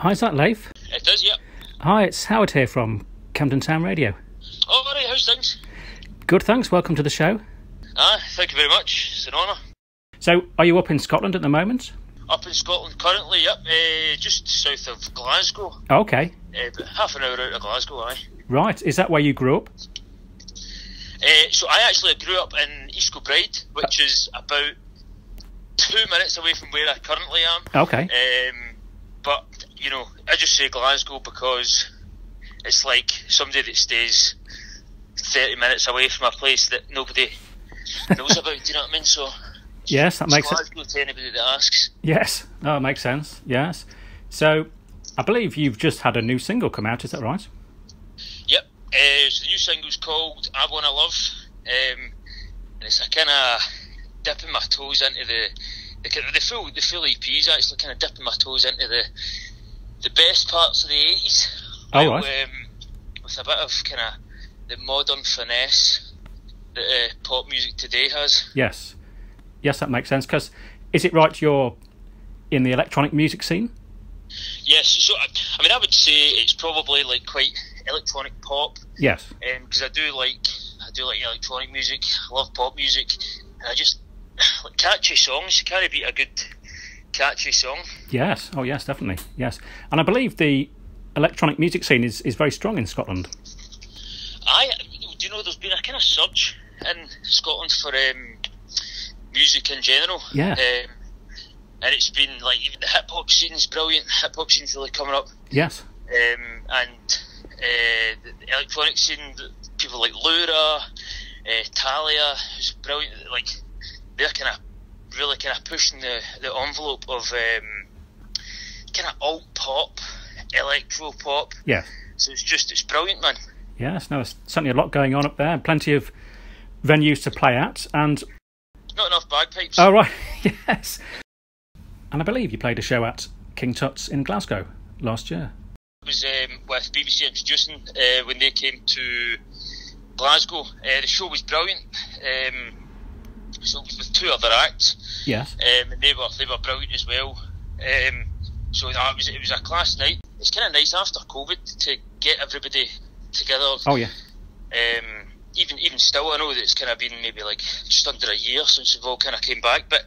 Hi, is that Leif? It does, yep. Hi, it's Howard here from Camden Town Radio. Oh, all right, how's things? Good, thanks. Welcome to the show. Ah, thank you very much. It's an honour. So, are you up in Scotland at the moment? Up in Scotland currently, yep, uh, just south of Glasgow. Okay, Uh, half an hour out of Glasgow, aye. right. Is that where you grew up? Uh, so I actually grew up in East Kilbride, which is about two minutes away from where I currently am. Okay. Um, but you know, I just say Glasgow because it's like somebody that stays thirty minutes away from a place that nobody knows about. Do you know what I mean? So Yes, that makes. Glasgow to anybody that asks. Yes, no, it makes sense. Yes. So, I believe you've just had a new single come out. Is that right? Yep. Uh, so the new single's called "I Wanna Love," um, and it's a kind of dipping my toes into the the, the full the full EP is actually kind of dipping my toes into the the best parts of the eighties. Oh, right. Um, with a bit of kind of the modern finesse that uh, pop music today has. Yes. Yes, that makes sense. Because is it right you're in the electronic music scene? Yes. So I, I mean, I would say it's probably like quite electronic pop. Yes. because I do like I do like electronic music. I love pop music, and I just like catchy songs. You can't beat a good catchy song. Yes. Oh, yes, definitely. Yes. And I believe the electronic music scene is, is very strong in Scotland. I do you know there's been a kind of surge in Scotland for um, music in general. Yeah. Um, and it's been like even the hip hop scene is brilliant. Hip hop scene's really coming up. Yes. um, and uh, the the electronic scene, people like Lura, uh, Talia, who's brilliant. Like they're kind of really kind of pushing the, the envelope of um, kind of alt pop, electro pop. Yeah. So it's just it's brilliant, man. Yes. No, there's certainly a lot going on up there. Plenty of venues to play at. And, Not enough bagpipes. oh, right. yes. And I believe you played a show at King Tut's in Glasgow last year. It was um, with BBC introducing uh, when they came to Glasgow. Uh, the show was brilliant. Um, so with two other acts. Yes. um, and they were they were brilliant as well. Um, so that was it was a class night. It's kind of nice after COVID to get everybody together. Oh, yeah. Um, even even still, I know that it's kind of been maybe like just under a year since we've all kind of came back, but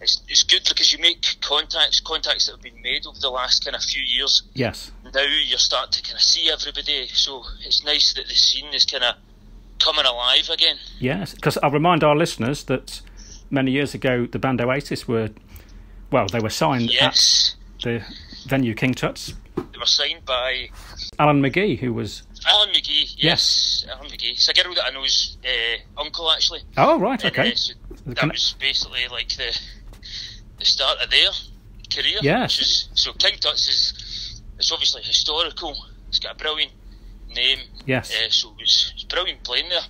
it's it's good because you make contacts, contacts that have been made over the last kind of few years. Yes. Now you're starting to kind of see everybody, so it's nice that the scene is kind of coming alive again. Yes. Because I'll remind our listeners that many years ago the band Oasis were, well, they were signed Yes, at the venue King Tut's. they were signed by Alan McGee, who was. Alan McGee, yes, Alan McGee. It's a girl that I know's uh, uncle actually. Oh, right. And, Okay. uh, so that conne- was basically like the the start of their career. Yes. Which is, so King Tut's is it's obviously historical. It's got a brilliant name. Yes. Uh, so it was, brilliant playing there.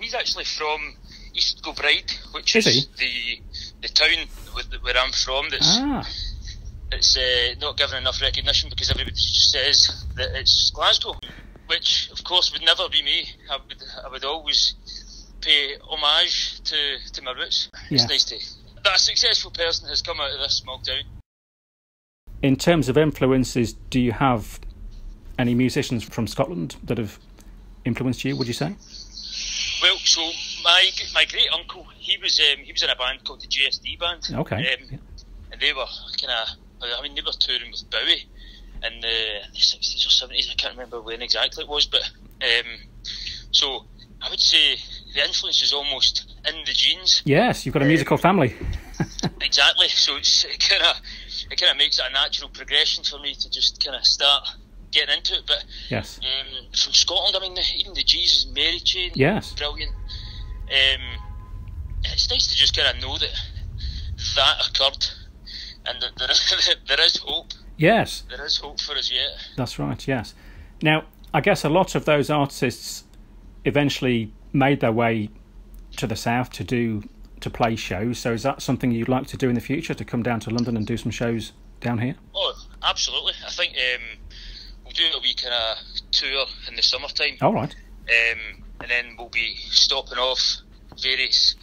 He's actually from East Kilbride, which Is is, the the town where I'm from. That's Ah. it's uh, not given enough recognition because everybody says that it's Glasgow, which of course would never be me. I would, I would always pay homage to, to my roots. Yeah. It's nice to that a successful person has come out of this small town. In terms of influences, do you have any musicians from Scotland that have influenced you? Would you say? Well, so my my great uncle, he was um, he was in a band called the GSD band. Okay. Um, Yeah. and they were kind of, I mean, they were touring with Bowie in the, 60s or 70s. I can't remember when exactly it was, but um, so I would say the influence is almost in the genes. Yes, you've got a musical family. Exactly. So it's kind of it kind of makes it a natural progression for me to just kind of start getting into it. But Yes. um, from Scotland, I mean, even the Jesus and Mary chain, Yes. brilliant. Um, it's nice to just kind of know that that occurred, and that there, there is hope. Yes, There is hope for us yet. that's right. Yes. Now, I guess a lot of those artists eventually made their way to the south to do to play shows. So, is that something you'd like to do in the future? To come down to London and do some shows down here? Oh, absolutely. I think um, do a wee kind of tour in the summertime. All right. um, and then we'll be stopping off various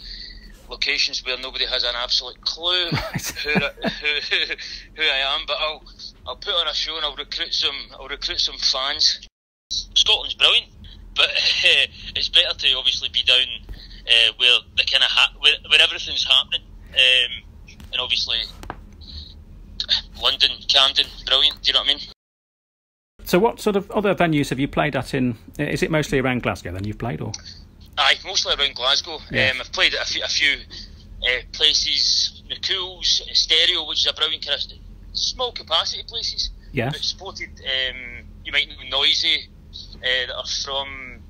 locations where nobody has an absolute clue who, I- who, who I am. But I'll I'll put on a show and I'll recruit some. I'll recruit some fans. Scotland's brilliant, but uh, it's better to obviously be down uh, where the kind of ha- where, where everything's happening, um, and obviously London, Camden, brilliant. Do you know what I mean? So, what sort of other venues have you played at in? Is it mostly around Glasgow then you've played, or? Aye, mostly around Glasgow. Yeah. Um, I've played at a few, a few uh, places, McCool's, Stereo, which is a brilliant kind of small capacity places. Yes. But supported, um, you might know Noisy, uh, that are from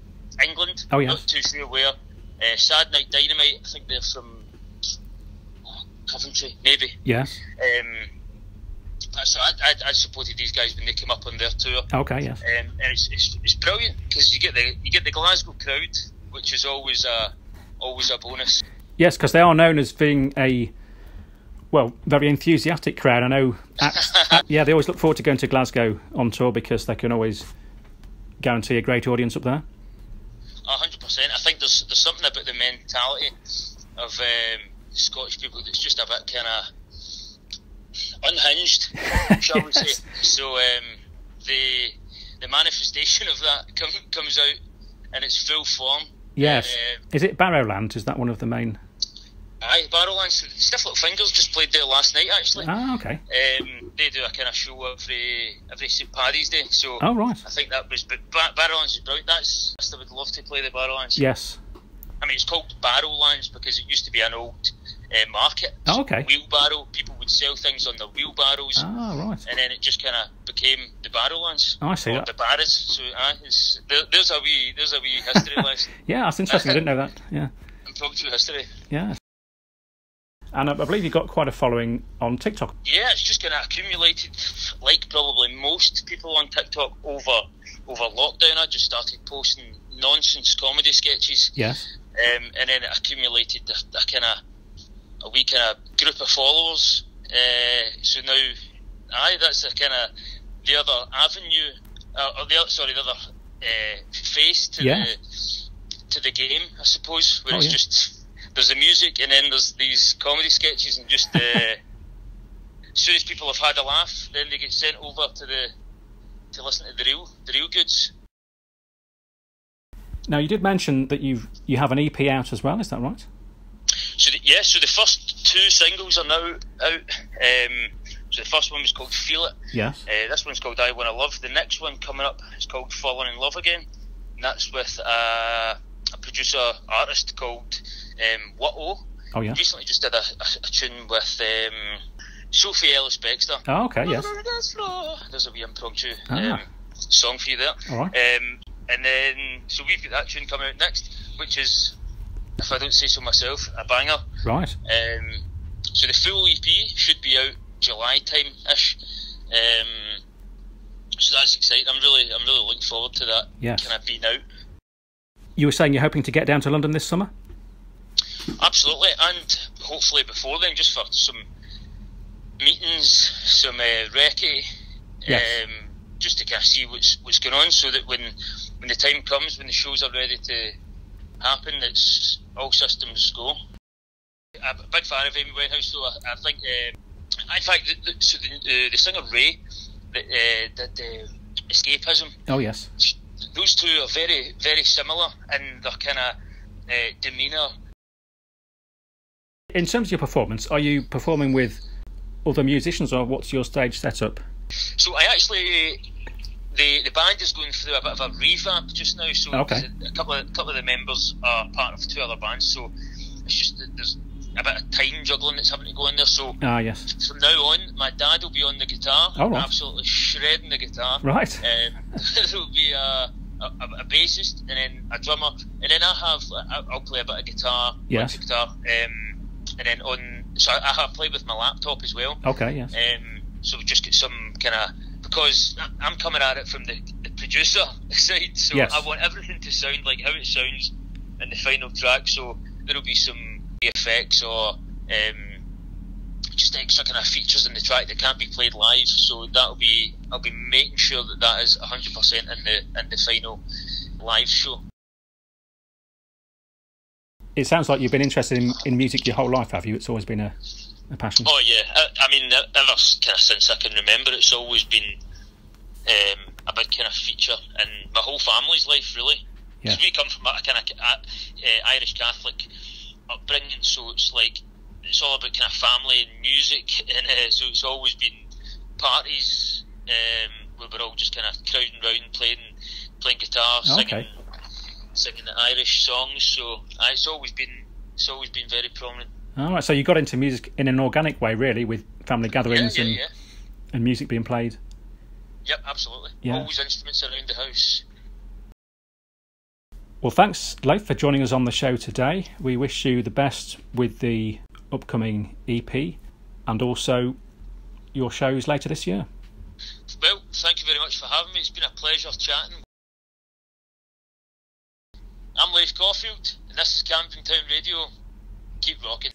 England. Oh, yes. Not too sure where. Uh, Sad Night Dynamite, I think they're from Coventry, maybe. Yes. Um, so I, I, I supported these guys when they came up on their tour. Okay. Yes. Um, and it's, it's, it's brilliant because you get the you get the Glasgow crowd, which is always a always a bonus. Yes, because they are known as being a well, very enthusiastic crowd. I know. Acts, act- yeah, they always look forward to going to Glasgow on tour because they can always guarantee a great audience up there. A hundred percent. I think there's there's something about the mentality of um, Scottish people that's just a bit kind of unhinged, shall we say? So um, the the manifestation of that come, comes out in its full form. Yes. Uh, Is it Barrowland? Is that one of the main? aye, Barrowlands, Stiff Little Fingers just played there last night actually. Ah, okay. Um, they do a kind of show every every St Paddy's Day, so Oh, right. I think that was. But Bar- Barrowlands is brilliant. That's I would love to play the Barrowlands. Yes. I mean, it's called Barrowlands because it used to be an old uh, market. Oh, okay. Wheelbarrow. People would sell things on the wheelbarrows, Ah, right. and then it just kind of became the Barrowlands. Oh, I see Or that. the Barras. So it's, there, there's a wee there's a wee history lesson. Yeah, that's interesting. I didn't know that. Yeah. Impromptu history. Yeah. And I I believe you've got quite a following on TikTok. Yeah, it's just kind of accumulated, like probably most people on TikTok over over lockdown. I just started posting nonsense comedy sketches, Yes. um, and then it accumulated a, a kind of a wee kind of group of followers. Uh, so now, aye, that's a kind of the other avenue, uh, or the other, sorry, the other uh, face to Yeah. the to the game, I suppose. Where Oh, it's yeah. just there's the music, and then there's these comedy sketches, and just uh, as soon as people have had a laugh, then they get sent over to the to listen to the real the real goods. Now you did mention that you've you have an EP out as well. Is that right? So the, yeah, so the first two singles are now out. Um, so the first one was called "Feel It." Yes. Uh, this one's called "I Wanna Love." The next one coming up is called "Falling in Love Again." And that's with uh, a producer artist called um, Watto. Oh yeah. Recently, just did a, a, a tune with um, Sophie Ellis Bextor. Oh okay. Yes. There's a wee impromptu Ah. um, song for you there. All right. Um, and then, so we've got that tune coming out next, which is, if I don't say so myself, a banger. Right. Um, so the full EP should be out July time ish. Um, so that's exciting. I'm really, I'm really looking forward to that. Yes. Kind of being out. You were saying you're hoping to get down to London this summer. Absolutely, and hopefully before then, just for some meetings, some uh, recce, Yes. um, just to kind of see what's what's going on, so that when when the time comes, when the shows are ready to happen, it's all systems go. I'm a big fan of Amy Winehouse, so I, I think, uh, in fact, the, the, so the, the, the singer RAYE that uh, did uh, Escapism, Oh yes. those two are very, very similar in their kind of uh, demeanour In terms of your performance, are you performing with other musicians, or what's your stage setup? So I actually, the the band is going through a bit of a revamp just now. So Okay. a couple of couple of the members are part of two other bands. So it's just there's a bit of time juggling that's having to go in there. So Ah yes. from now on, my dad will be on the guitar, Oh, right. absolutely shredding the guitar. Right. Um, there will be a, a, a bassist and then a drummer, and then I have I'll play a bit of guitar, Yes. guitar, um, and then on so I, I have played with my laptop as well. Okay. Yes. Um, so we just get some kind of because I'm coming at it from the, the producer side, so Yes. I want everything to sound like how it sounds in the final track. So there'll be some effects or um, just extra kind of features in the track that can't be played live. So that'll be I'll be making sure that that is 100 percent in the in the final live show. It sounds like you've been interested in, in music your whole life, have you? It's always been a a passion? Oh yeah, I, I mean, ever kind of since I can remember, it's always been um, a big kind of feature in my whole family's life, really. Because Yeah. we come from a kind of uh, uh, Irish Catholic upbringing, so it's like it's all about kind of family and music, and uh, so it's always been parties um, where we're all just kind of crowding round, playing playing guitar, Okay. singing singing the Irish songs. So uh, it's always been it's always been very prominent. All right, so you got into music in an organic way, really, with family Yeah, gatherings yeah, and, yeah. and music being played. Yep, absolutely. Yeah. Always instruments around the house. Well, thanks, Leif, for joining us on the show today. We wish you the best with the upcoming EP and also your shows later this year. Well, thank you very much for having me. It's been a pleasure chatting. I'm Leif Coffield, and this is Camden Town Radio keep rocking.